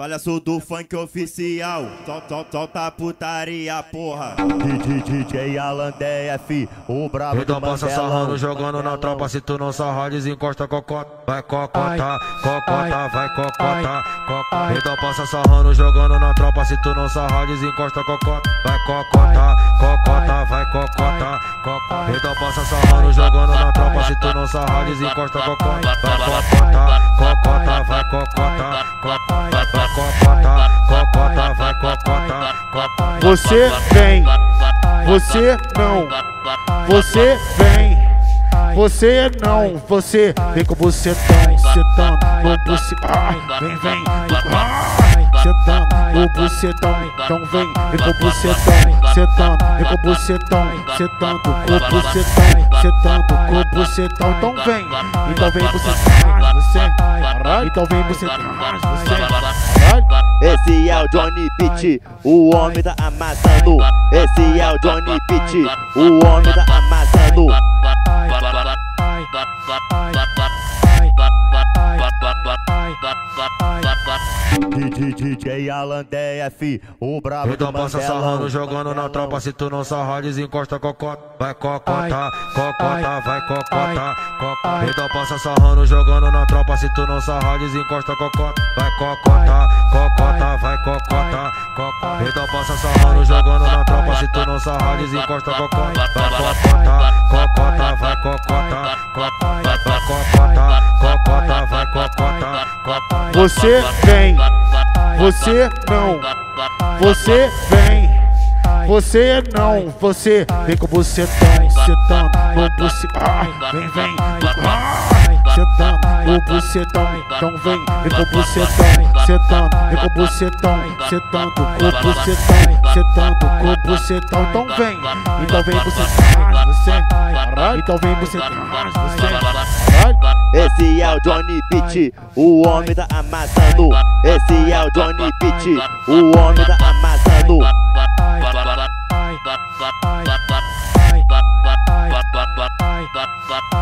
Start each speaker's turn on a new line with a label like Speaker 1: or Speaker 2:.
Speaker 1: Palhaço do funk oficial, sol, sol, solta a putaria, porra. DJ, DJ Alan DF, o brabo
Speaker 2: Então
Speaker 1: do
Speaker 2: passa
Speaker 1: Mandelão.
Speaker 2: sarrando, jogando na tropa. Se tu não sarrar, desencosta cocota. Vai cocota, cocota, vai cocota, cocota. Então passa sarrando, jogando na tropa. Se tu não sarrar, desencosta cocota. Vai cocota, cocota, vai cocota, cocota. Então passa sarrando, jogando na tropa. Se tu não sarrar, desencosta cocota. Vai cocota, cocota,
Speaker 3: Você vem, você não, você vem, você não, você vem com você tão, sentando no bucetão, vem, vem, ai, sentando no bucetão, então vem, vem com bucetão, sentando, vem com bucetão, sentando com bucetão, sentando com bucetão, então vem, então vem bucetão, você, então vem você, caralho.
Speaker 1: Esse é o Johnny Beat, o homem tá amassando. Esse é o Johnny Beat, o homem tá amassando. DJ Alan DF, o brabo
Speaker 2: Então
Speaker 1: do
Speaker 2: passa
Speaker 1: Mandelão.
Speaker 2: sarrando, jogando na tropa. Se tu não sarrar, desencosta cocota. Vai cocota, cocota, vai cocota, cocota. Então passa sarrando, jogando na tropa. Se tu não sarrar, desencosta cocota. Vai cocota, cocota, vai cocota, cocota. Então passa sarrando, jogando na tropa. Se tu não sarrar, desencosta cocota. Vai cocota,
Speaker 3: Você vem, você não, você vem, você não, você vem com você tão, sentando no bucetão, vem, vem, ai, sentando no bucetão, então vem, vem com bucetão, sentando, vem com bucetão, sentando com bucetão, sentando com bucetão, então vem, então vem você, caralho, então vem você, caralho.
Speaker 1: Esse é o Johnny Beat, o homem tá amassando. Esse é o Johnny Beat, o homem tá amassando.
Speaker 4: Bye.